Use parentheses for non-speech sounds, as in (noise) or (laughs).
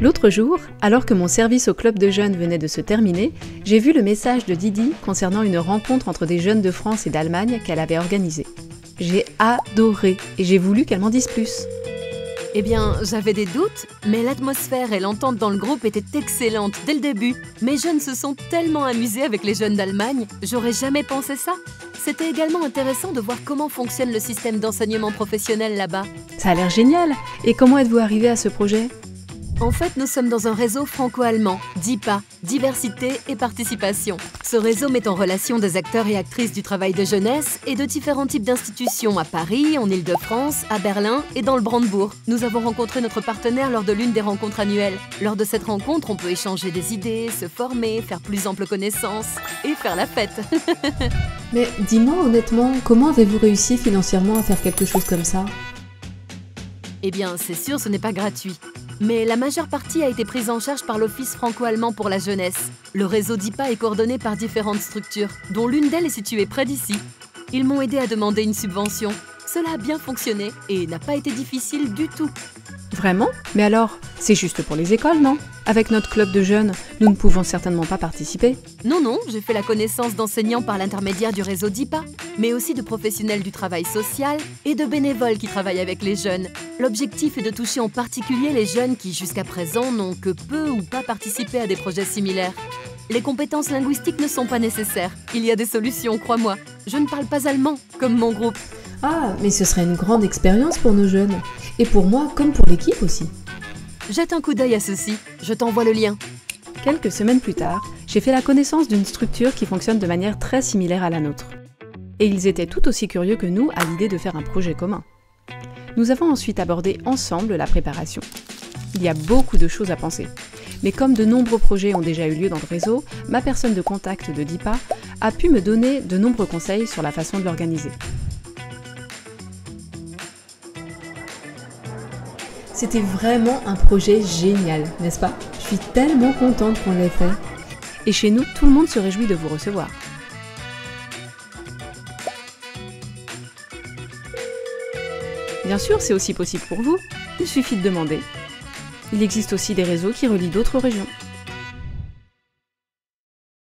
L'autre jour, alors que mon service au club de jeunes venait de se terminer, j'ai vu le message de Didi concernant une rencontre entre des jeunes de France et d'Allemagne qu'elle avait organisée. J'ai adoré et j'ai voulu qu'elle m'en dise plus. Eh bien, j'avais des doutes, mais l'atmosphère et l'entente dans le groupe étaient excellentes dès le début. Mes jeunes se sont tellement amusés avec les jeunes d'Allemagne, j'aurais jamais pensé ça. C'était également intéressant de voir comment fonctionne le système d'enseignement professionnel là-bas. Ça a l'air génial Et comment êtes-vous arrivé à ce projet? En fait, nous sommes dans un réseau franco-allemand, DIPA, Diversité et Participation. Ce réseau met en relation des acteurs et actrices du travail de jeunesse et de différents types d'institutions à Paris, en Ile-de-France, à Berlin et dans le Brandebourg. Nous avons rencontré notre partenaire lors de l'une des rencontres annuelles. Lors de cette rencontre, on peut échanger des idées, se former, faire plus ample connaissance et faire la fête. (laughs) Mais dis-moi honnêtement, comment avez-vous réussi financièrement à faire quelque chose comme ça? Eh bien, c'est sûr, ce n'est pas gratuit mais la majeure partie a été prise en charge par l'Office franco-allemand pour la jeunesse. Le réseau DIPA est coordonné par différentes structures, dont l'une d'elles est située près d'ici. Ils m'ont aidé à demander une subvention. Cela a bien fonctionné et n'a pas été difficile du tout. Vraiment? Mais alors, c'est juste pour les écoles, non? Avec notre club de jeunes, nous ne pouvons certainement pas participer. Non, non, j'ai fait la connaissance d'enseignants par l'intermédiaire du réseau DIPA, mais aussi de professionnels du travail social et de bénévoles qui travaillent avec les jeunes. L'objectif est de toucher en particulier les jeunes qui, jusqu'à présent, n'ont que peu ou pas participé à des projets similaires. Les compétences linguistiques ne sont pas nécessaires. Il y a des solutions, crois-moi. Je ne parle pas allemand, comme mon groupe. Ah, mais ce serait une grande expérience pour nos jeunes. Et pour moi, comme pour l'équipe aussi. Jette un coup d'œil à ceci. Je t'envoie le lien. Quelques semaines plus tard, j'ai fait la connaissance d'une structure qui fonctionne de manière très similaire à la nôtre. Et ils étaient tout aussi curieux que nous à l'idée de faire un projet commun. Nous avons ensuite abordé ensemble la préparation. Il y a beaucoup de choses à penser. Mais comme de nombreux projets ont déjà eu lieu dans le réseau, ma personne de contact de DIPA a pu me donner de nombreux conseils sur la façon de l'organiser. C'était vraiment un projet génial, n'est-ce pas? Je suis tellement contente qu'on l'ait fait. Et chez nous, tout le monde se réjouit de vous recevoir. Bien sûr, c'est aussi possible pour vous. Il suffit de demander. Il existe aussi des réseaux qui relient d'autres régions.